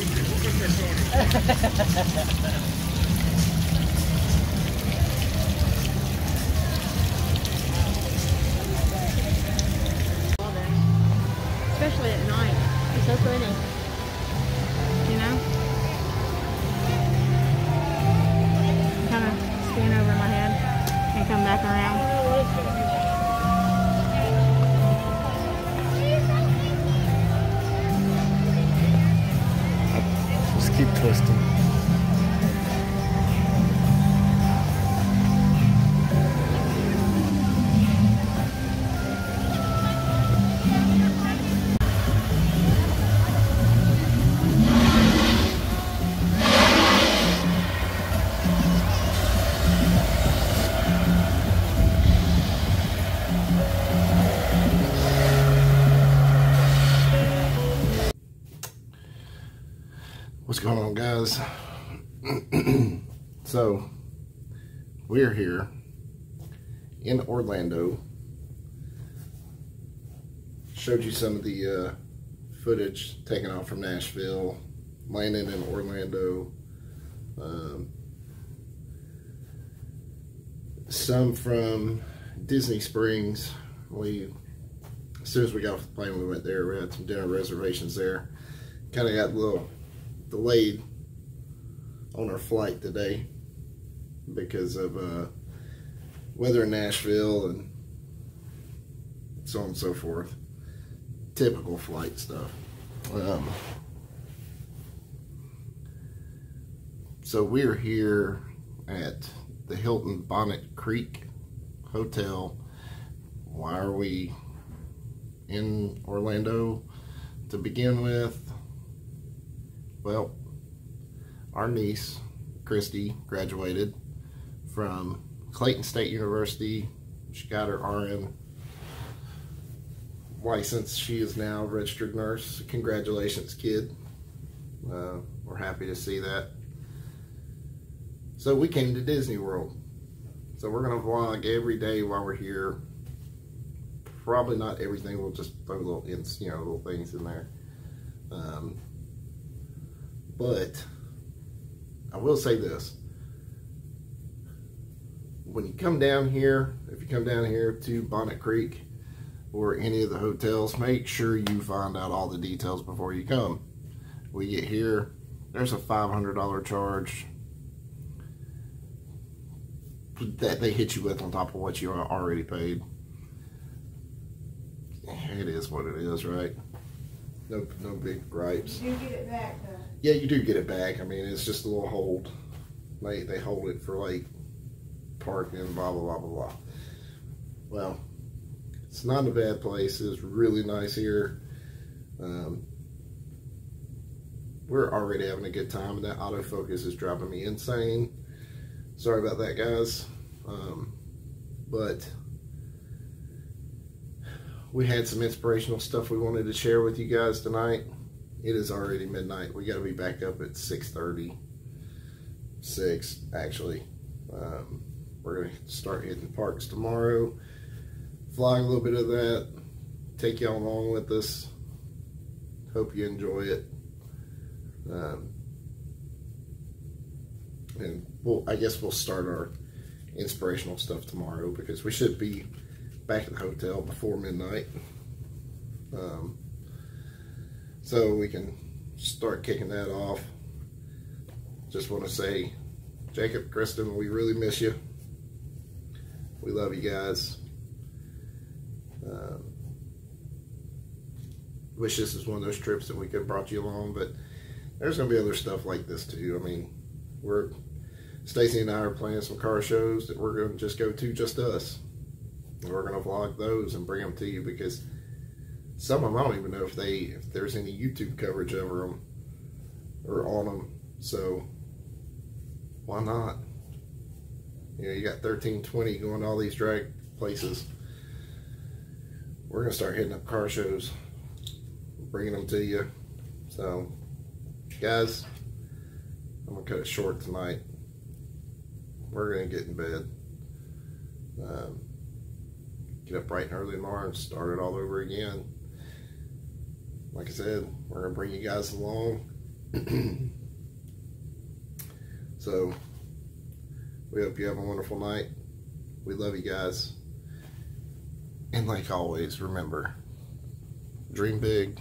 ハハハハ! What's going on, guys? so, we're here in Orlando. Showed you some of the uh, footage taken off from Nashville, landing in Orlando. Um, some from Disney Springs. We, as soon as we got off the plane, we went there. We had some dinner reservations there. Kind of got a little delayed on our flight today because of uh, weather in Nashville and so on and so forth. Typical flight stuff. Um, so we're here at the Hilton Bonnet Creek Hotel. Why are we in Orlando to begin with? Well, our niece, Christy, graduated from Clayton State University. She got her RN license. She is now a registered nurse. Congratulations, kid. Uh, we're happy to see that. So we came to Disney World. So we're going to vlog every day while we're here. Probably not everything. We'll just throw little, you know, little things in there. Um, but I will say this. When you come down here, if you come down here to Bonnet Creek or any of the hotels, make sure you find out all the details before you come. We get here, there's a $500 charge that they hit you with on top of what you already paid. It is what it is, right? No, no big gripes. You do get it back though. Yeah, you do get it back. I mean, it's just a little hold. They they hold it for like parking, blah blah blah blah blah. Well, it's not a bad place. It's really nice here. Um, we're already having a good time, and that autofocus is driving me insane. Sorry about that, guys. Um, but we had some inspirational stuff we wanted to share with you guys tonight. It is already midnight. We got to be back up at 6.30. 6, actually. Um, we're going to start hitting parks tomorrow. Flying a little bit of that. Take y'all along with us. Hope you enjoy it. Um, and we'll, I guess we'll start our inspirational stuff tomorrow because we should be back at the hotel before midnight. Um, so we can start kicking that off. Just want to say, Jacob, Kristen, we really miss you. We love you guys. Um, wish this was one of those trips that we could have brought you along, but there's going to be other stuff like this too. I mean, we're Stacy and I are planning some car shows that we're going to just go to just us. And we're going to vlog those and bring them to you because some of them I don't even know if they if there's any YouTube coverage over them or on them. So why not? You know, you got thirteen twenty going to all these drag places. We're gonna start hitting up car shows, bringing them to you. So, guys, I'm gonna cut it short tonight. We're gonna get in bed. Um, get up bright and early tomorrow and start it all over again. Like I said, we're gonna bring you guys along. so we hope you have a wonderful night. We love you guys. And like always, remember dream big,